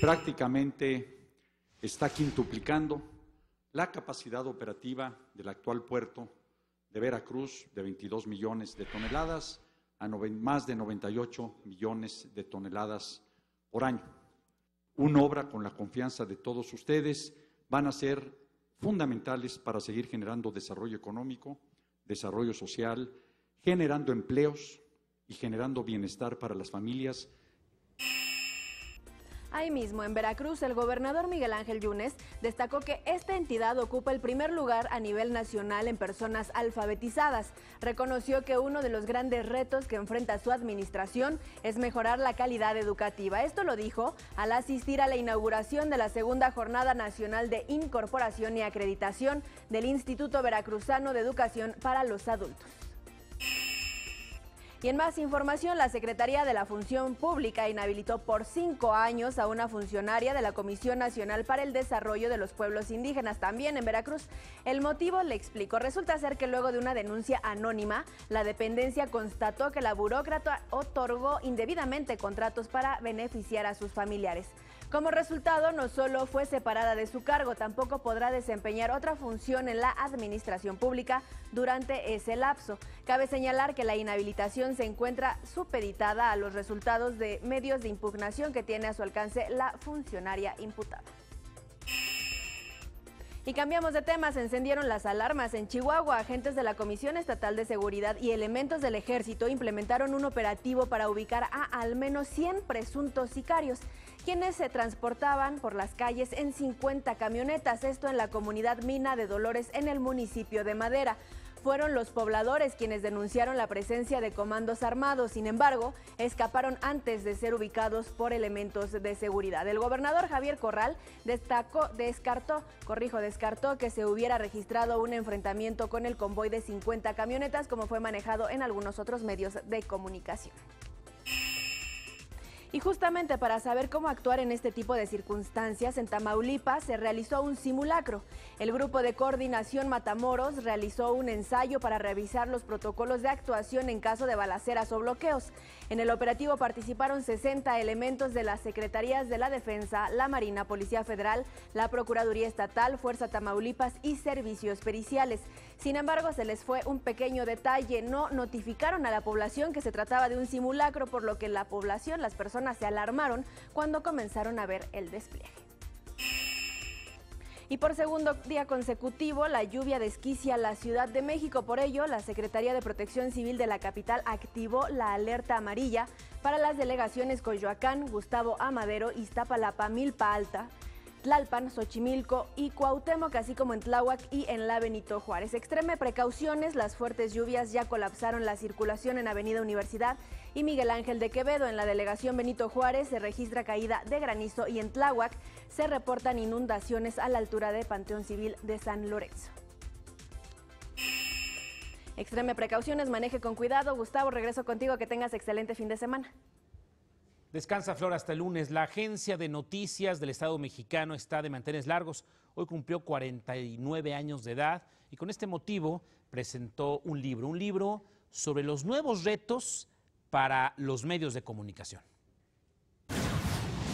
Prácticamente está quintuplicando la capacidad operativa del actual puerto de Veracruz de 22 millones de toneladas a más de 98 millones de toneladas por año. Una obra con la confianza de todos ustedes van a ser fundamentales para seguir generando desarrollo económico, desarrollo social, generando empleos y generando bienestar para las familias Ahí mismo, en Veracruz, el gobernador Miguel Ángel Yunes destacó que esta entidad ocupa el primer lugar a nivel nacional en personas alfabetizadas. Reconoció que uno de los grandes retos que enfrenta su administración es mejorar la calidad educativa. Esto lo dijo al asistir a la inauguración de la segunda Jornada Nacional de Incorporación y Acreditación del Instituto Veracruzano de Educación para los Adultos. Y en más información, la Secretaría de la Función Pública inhabilitó por cinco años a una funcionaria de la Comisión Nacional para el Desarrollo de los Pueblos Indígenas, también en Veracruz. El motivo le explico. Resulta ser que luego de una denuncia anónima, la dependencia constató que la burócrata otorgó indebidamente contratos para beneficiar a sus familiares. Como resultado, no solo fue separada de su cargo, tampoco podrá desempeñar otra función en la administración pública durante ese lapso. Cabe señalar que la inhabilitación se encuentra supeditada a los resultados de medios de impugnación que tiene a su alcance la funcionaria imputada. Y cambiamos de tema, se encendieron las alarmas. En Chihuahua, agentes de la Comisión Estatal de Seguridad y elementos del Ejército implementaron un operativo para ubicar a al menos 100 presuntos sicarios. Quienes se transportaban por las calles en 50 camionetas, esto en la comunidad Mina de Dolores en el municipio de Madera fueron los pobladores quienes denunciaron la presencia de comandos armados. Sin embargo, escaparon antes de ser ubicados por elementos de seguridad. El gobernador Javier Corral destacó, descartó, corrijo, descartó que se hubiera registrado un enfrentamiento con el convoy de 50 camionetas como fue manejado en algunos otros medios de comunicación. Y justamente para saber cómo actuar en este tipo de circunstancias, en Tamaulipas se realizó un simulacro. El grupo de coordinación Matamoros realizó un ensayo para revisar los protocolos de actuación en caso de balaceras o bloqueos. En el operativo participaron 60 elementos de las Secretarías de la Defensa, la Marina, Policía Federal, la Procuraduría Estatal, Fuerza Tamaulipas y servicios periciales. Sin embargo, se les fue un pequeño detalle. No notificaron a la población que se trataba de un simulacro, por lo que la población, las personas se alarmaron cuando comenzaron a ver el despliegue. Y por segundo día consecutivo, la lluvia desquicia la Ciudad de México. Por ello, la Secretaría de Protección Civil de la capital activó la alerta amarilla para las delegaciones Coyoacán, Gustavo Amadero, Iztapalapa, Milpa Alta, Tlalpan, Xochimilco y Cuauhtémoc, así como en Tláhuac y en la Benito Juárez. Extreme precauciones, las fuertes lluvias ya colapsaron la circulación en Avenida Universidad y Miguel Ángel de Quevedo. En la delegación Benito Juárez se registra caída de granizo y en Tláhuac se reportan inundaciones a la altura de Panteón Civil de San Lorenzo. Extreme precauciones, maneje con cuidado. Gustavo, regreso contigo, que tengas excelente fin de semana. Descansa Flor hasta el lunes. La agencia de noticias del Estado mexicano está de mantenes largos. Hoy cumplió 49 años de edad y con este motivo presentó un libro, un libro sobre los nuevos retos para los medios de comunicación.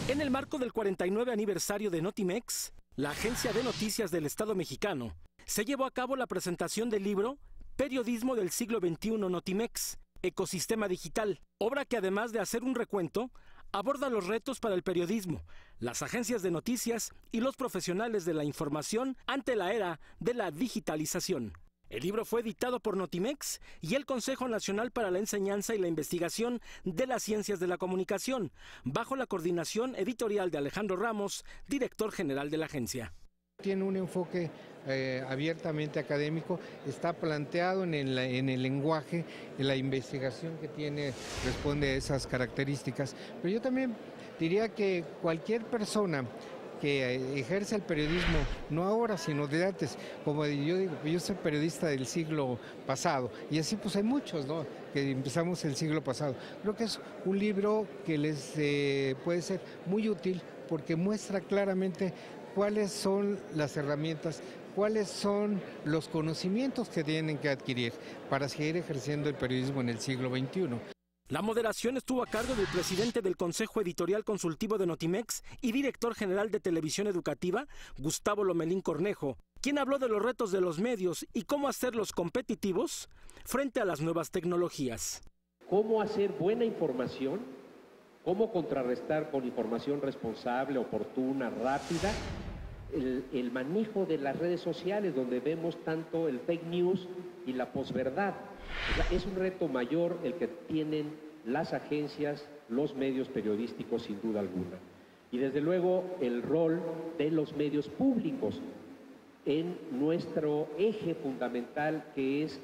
En el marco del 49 aniversario de Notimex, la agencia de noticias del Estado mexicano se llevó a cabo la presentación del libro Periodismo del siglo XXI Notimex, Ecosistema Digital, obra que además de hacer un recuento, aborda los retos para el periodismo, las agencias de noticias y los profesionales de la información ante la era de la digitalización. El libro fue editado por Notimex y el Consejo Nacional para la Enseñanza y la Investigación de las Ciencias de la Comunicación, bajo la coordinación editorial de Alejandro Ramos, director general de la agencia. Tiene un enfoque eh, abiertamente académico, está planteado en el, en el lenguaje, en la investigación que tiene responde a esas características. Pero yo también diría que cualquier persona que eh, ejerce el periodismo, no ahora, sino de antes. Como yo digo, yo soy periodista del siglo pasado, y así pues hay muchos, ¿no? Que empezamos el siglo pasado. Creo que es un libro que les eh, puede ser muy útil porque muestra claramente cuáles son las herramientas, cuáles son los conocimientos que tienen que adquirir para seguir ejerciendo el periodismo en el siglo XXI. La moderación estuvo a cargo del presidente del Consejo Editorial Consultivo de Notimex y director general de Televisión Educativa, Gustavo Lomelín Cornejo, quien habló de los retos de los medios y cómo hacerlos competitivos frente a las nuevas tecnologías. Cómo hacer buena información, cómo contrarrestar con información responsable, oportuna, rápida el, manejo de las redes sociales, donde vemos tanto el fake news y la posverdad. es un reto mayor el que tienen las agencias, los medios periodísticos, sin duda alguna. Y desde luego el rol de los medios públicos en nuestro eje fundamental que es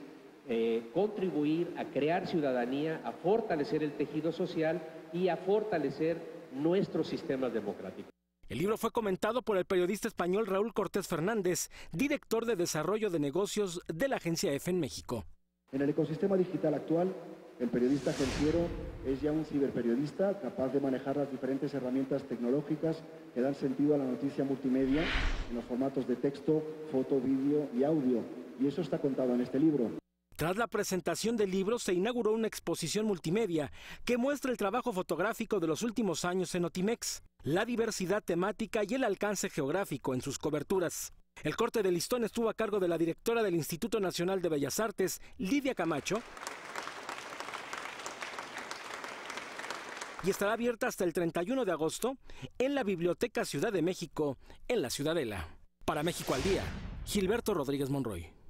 eh, contribuir a crear ciudadanía, a fortalecer el tejido social y a fortalecer nuestros sistemas democráticos. El libro fue comentado por el periodista español Raúl Cortés Fernández, director de Desarrollo de Negocios de la agencia EFE en México. En el ecosistema digital actual, el periodista agenciero es ya un ciberperiodista capaz de manejar las diferentes herramientas tecnológicas que dan sentido a la noticia multimedia en los formatos de texto, foto, vídeo y audio. Y eso está contado en este libro. Tras la presentación del libro se inauguró una exposición multimedia que muestra el trabajo fotográfico de los últimos años en Otimex, la diversidad temática y el alcance geográfico en sus coberturas. El corte de listón estuvo a cargo de la directora del Instituto Nacional de Bellas Artes, Lidia Camacho, y estará abierta hasta el 31 de agosto en la Biblioteca Ciudad de México, en la Ciudadela. Para México al Día, Gilberto Rodríguez Monroy.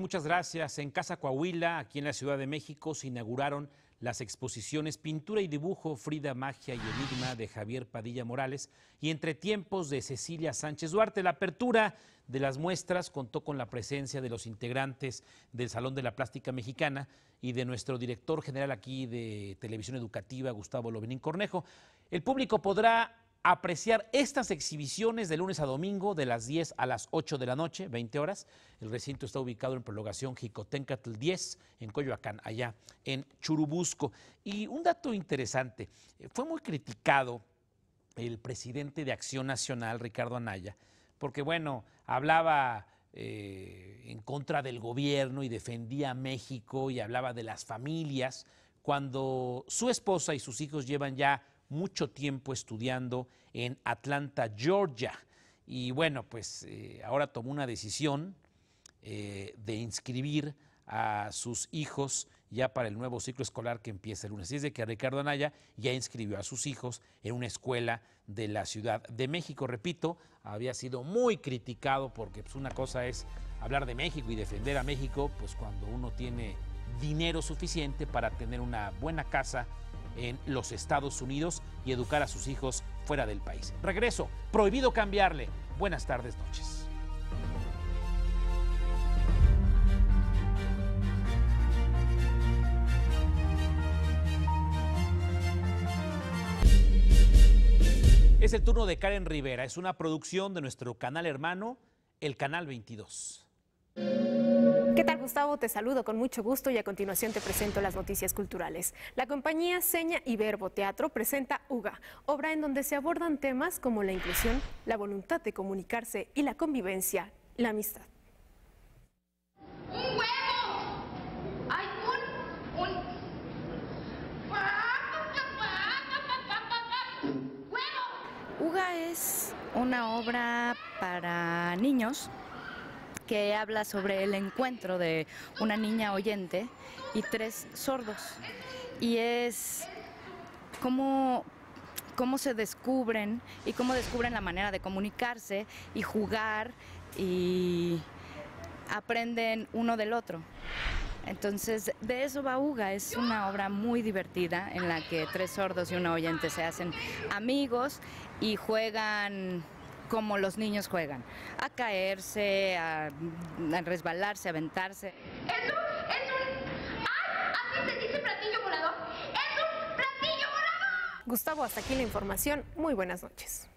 Muchas gracias. En Casa Coahuila, aquí en la Ciudad de México, se inauguraron las exposiciones Pintura y Dibujo, Frida, Magia y Enigma de Javier Padilla Morales y Entre Tiempos de Cecilia Sánchez Duarte. La apertura de las muestras contó con la presencia de los integrantes del Salón de la Plástica Mexicana y de nuestro director general aquí de Televisión Educativa, Gustavo Lobenín Cornejo. El público podrá apreciar estas exhibiciones de lunes a domingo de las 10 a las 8 de la noche, 20 horas. El recinto está ubicado en prolongación Jicotencatl 10 en Coyoacán, allá en Churubusco. Y un dato interesante, eh, fue muy criticado el presidente de Acción Nacional, Ricardo Anaya, porque bueno, hablaba eh, en contra del gobierno y defendía a México y hablaba de las familias, cuando su esposa y sus hijos llevan ya mucho tiempo estudiando en Atlanta, Georgia. Y bueno, pues eh, ahora tomó una decisión eh, de inscribir a sus hijos ya para el nuevo ciclo escolar que empieza el lunes. Así es de que Ricardo Anaya ya inscribió a sus hijos en una escuela de la Ciudad de México. Repito, había sido muy criticado porque pues, una cosa es hablar de México y defender a México, pues cuando uno tiene dinero suficiente para tener una buena casa en los Estados Unidos y educar a sus hijos fuera del país. Regreso, prohibido cambiarle. Buenas tardes, noches. Es el turno de Karen Rivera. Es una producción de nuestro canal hermano, el Canal 22. ¿Qué tal Gustavo? Te saludo con mucho gusto y a continuación te presento las noticias culturales. La compañía Seña y Verbo Teatro presenta UGA, obra en donde se abordan temas como la inclusión, la voluntad de comunicarse y la convivencia, la amistad. ¡Un huevo! ¡Hay un... un... ¡Huevo! UGA es una obra para niños que habla sobre el encuentro de una niña oyente y tres sordos. Y es cómo, cómo se descubren y cómo descubren la manera de comunicarse y jugar y aprenden uno del otro. Entonces, de eso va Uga, es una obra muy divertida en la que tres sordos y una oyente se hacen amigos y juegan como los niños juegan, a caerse, a, a resbalarse, a aventarse. Es un... es un... ¡Ay! Así se dice platillo volador. ¡Es un platillo volador! Gustavo, hasta aquí la información. Muy buenas noches.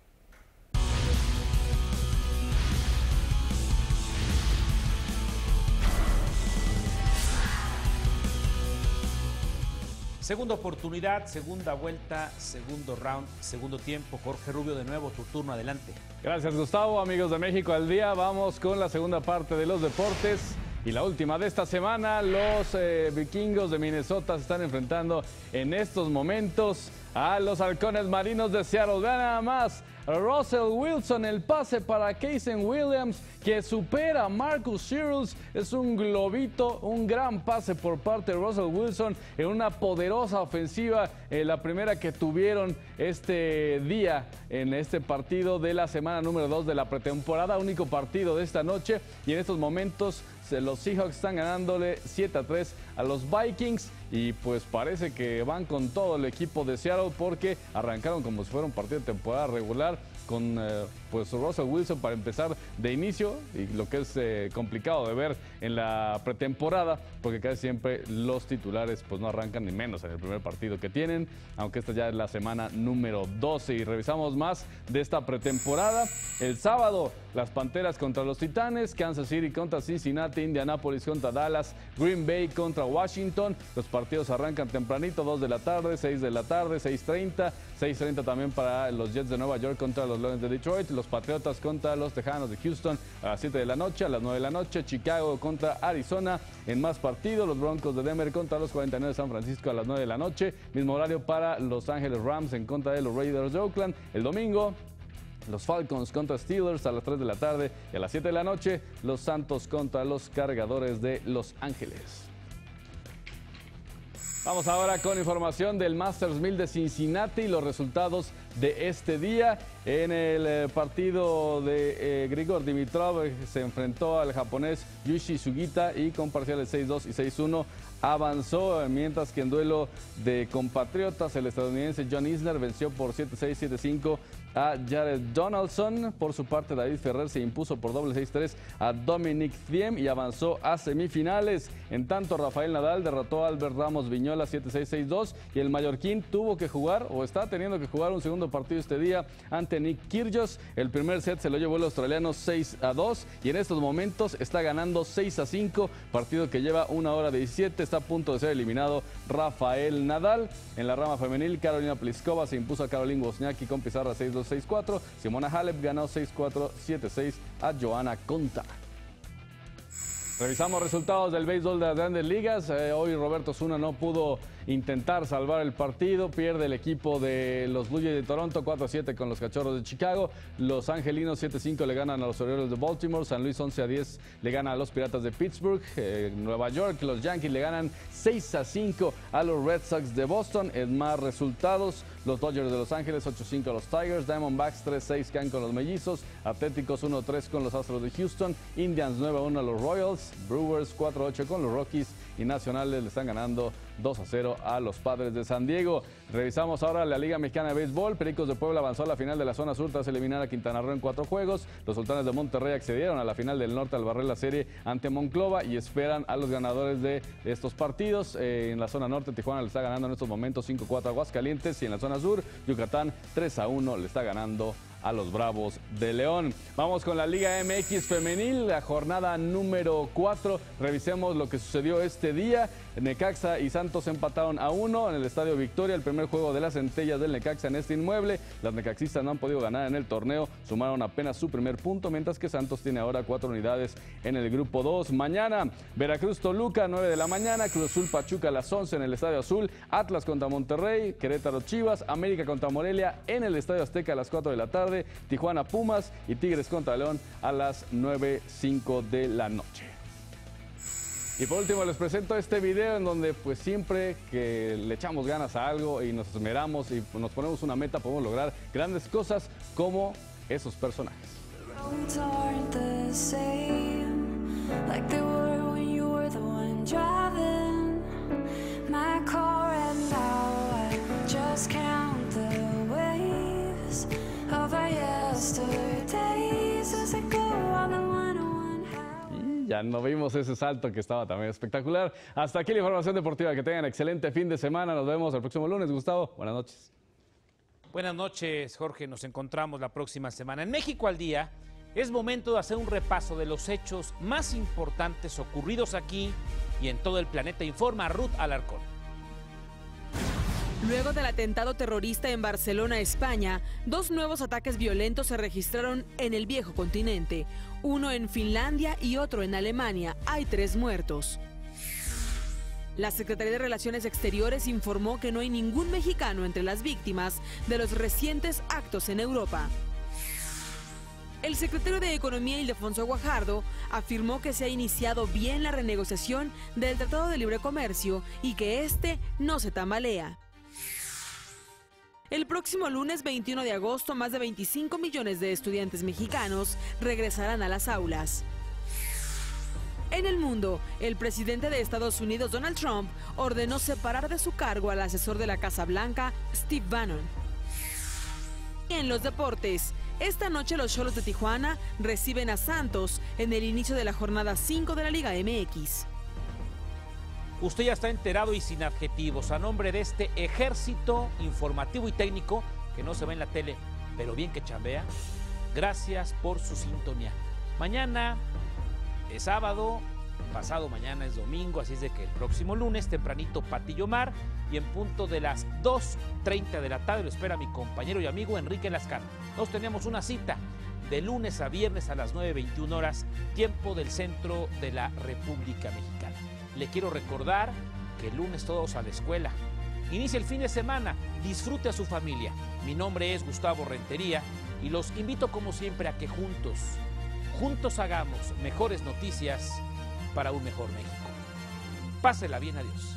Segunda oportunidad, segunda vuelta, segundo round, segundo tiempo. Jorge Rubio, de nuevo, tu turno, adelante. Gracias Gustavo, amigos de México al día. Vamos con la segunda parte de los deportes. Y la última de esta semana, los eh, vikingos de Minnesota se están enfrentando en estos momentos a los halcones marinos de Seattle. Vean nada más, Russell Wilson, el pase para Casey Williams, que supera a Marcus Shields. Es un globito, un gran pase por parte de Russell Wilson en una poderosa ofensiva, eh, la primera que tuvieron este día en este partido de la semana número 2 de la pretemporada, único partido de esta noche. Y en estos momentos los Seahawks están ganándole 7 a 3 a los Vikings y pues parece que van con todo el equipo de Seattle porque arrancaron como si fuera un partido de temporada regular con eh, pues Russell Wilson para empezar de inicio y lo que es eh, complicado de ver en la pretemporada porque casi siempre los titulares pues no arrancan ni menos en el primer partido que tienen aunque esta ya es la semana número 12 y revisamos más de esta pretemporada. El sábado las Panteras contra los Titanes Kansas City contra Cincinnati Indianapolis contra Dallas Green Bay contra Washington. Los partidos arrancan tempranito 2 de la tarde 6 de la tarde 6.30 6.30 también para los Jets de Nueva York contra los Lions de Detroit, los Patriotas contra los Tejanos de Houston a las 7 de la noche, a las 9 de la noche, Chicago contra Arizona en más partidos, los Broncos de Denver contra los 49 de San Francisco a las 9 de la noche, mismo horario para Los Ángeles Rams en contra de los Raiders de Oakland, el domingo los Falcons contra Steelers a las 3 de la tarde y a las 7 de la noche los Santos contra los Cargadores de Los Ángeles. Vamos ahora con información del Masters 1000 de Cincinnati y los resultados de este día. En el eh, partido de eh, Grigor Dimitrov eh, se enfrentó al japonés Yushi Sugita y con parciales 6-2 y 6-1 avanzó, mientras que en duelo de compatriotas el estadounidense John Isner venció por 7-6, 7-5 a Jared Donaldson. Por su parte, David Ferrer se impuso por doble 6-3 a Dominic Thiem y avanzó a semifinales. En tanto, Rafael Nadal derrotó a Albert Ramos Viñola 7-6, 6-2 y el mallorquín tuvo que jugar o está teniendo que jugar un segundo partido este día ante Nick Kyrgios. El primer set se lo llevó el australiano 6 2 y en estos momentos está ganando 6 5, partido que lleva una hora 17. Está a punto de ser eliminado Rafael Nadal. En la rama femenil, Carolina Pliskova se impuso a Caroline Wozniacki con pizarra 6-2, 6-4. Simona Halep ganó 6-4, 7-6 a Joana Conta. Revisamos resultados del béisbol de las grandes ligas. Eh, hoy Roberto Zuna no pudo intentar salvar el partido. Pierde el equipo de los Blue Jays de Toronto 4-7 con los Cachorros de Chicago. Los Angelinos 7-5 le ganan a los Orioles de Baltimore. San Luis 11-10 le gana a los Piratas de Pittsburgh. Eh, Nueva York, los Yankees le ganan 6-5 a los Red Sox de Boston. En más resultados, los Dodgers de Los Ángeles 8-5 a los Tigers. Diamondbacks 3-6 caen con los Mellizos. Atléticos 1-3 con los Astros de Houston. Indians 9-1 a los Royals. Brewers 4-8 con los Rockies. Y Nacionales le están ganando 2 a 0 a los Padres de San Diego. Revisamos ahora la Liga Mexicana de Béisbol. Pericos de Puebla avanzó a la final de la zona sur tras eliminar a Quintana Roo en cuatro juegos. Los Sultanes de Monterrey accedieron a la final del norte al barrer la serie ante Monclova y esperan a los ganadores de estos partidos. Eh, en la zona norte, Tijuana le está ganando en estos momentos 5-4 a Aguascalientes y en la zona sur, Yucatán 3 a 1 le está ganando a los Bravos de León. Vamos con la Liga MX femenil, la jornada número 4. Revisemos lo que sucedió este día. Necaxa y Santos empataron a uno en el Estadio Victoria, el primer juego de las centellas del Necaxa en este inmueble. Las necaxistas no han podido ganar en el torneo, sumaron apenas su primer punto, mientras que Santos tiene ahora cuatro unidades en el grupo 2. Mañana, Veracruz Toluca, 9 de la mañana, Cruz Azul Pachuca a las 11 en el Estadio Azul, Atlas contra Monterrey, Querétaro Chivas, América contra Morelia en el Estadio Azteca a las 4 de la tarde, Tijuana Pumas y Tigres contra León a las 9.05 de la noche. Y por último les presento este video en donde pues siempre que le echamos ganas a algo y nos esmeramos y nos ponemos una meta podemos lograr grandes cosas como esos personajes. Ya no vimos ese salto que estaba también espectacular. Hasta aquí la información deportiva. Que tengan excelente fin de semana. Nos vemos el próximo lunes. Gustavo, buenas noches. Buenas noches, Jorge. Nos encontramos la próxima semana. En México al día es momento de hacer un repaso de los hechos más importantes ocurridos aquí y en todo el planeta. Informa Ruth Alarcón. Luego del atentado terrorista en Barcelona, España, dos nuevos ataques violentos se registraron en el viejo continente, uno en Finlandia y otro en Alemania. Hay tres muertos. La Secretaría de Relaciones Exteriores informó que no hay ningún mexicano entre las víctimas de los recientes actos en Europa. El secretario de Economía, Ildefonso Guajardo, afirmó que se ha iniciado bien la renegociación del Tratado de Libre Comercio y que este no se tambalea. El próximo lunes 21 de agosto, más de 25 millones de estudiantes mexicanos regresarán a las aulas. En el mundo, el presidente de Estados Unidos, Donald Trump, ordenó separar de su cargo al asesor de la Casa Blanca, Steve Bannon. En los deportes, esta noche los Cholos de Tijuana reciben a Santos en el inicio de la jornada 5 de la Liga MX. Usted ya está enterado y sin adjetivos a nombre de este ejército informativo y técnico que no se ve en la tele, pero bien que chambea. Gracias por su sintonía. Mañana es sábado, pasado mañana es domingo, así es de que el próximo lunes tempranito Patillo Mar y en punto de las 2.30 de la tarde lo espera mi compañero y amigo Enrique Lascano. Nos tenemos una cita de lunes a viernes a las 9.21 horas, tiempo del centro de la República Mexicana. Le quiero recordar que el lunes todos a la escuela. Inicia el fin de semana, disfrute a su familia. Mi nombre es Gustavo Rentería y los invito como siempre a que juntos, juntos hagamos mejores noticias para un mejor México. Pásela bien, adiós.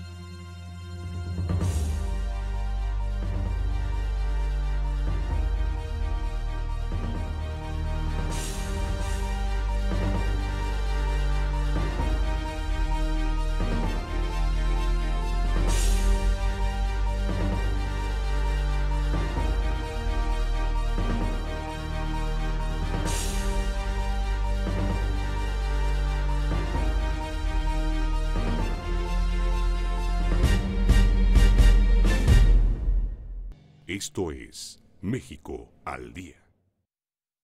Esto es México al Día.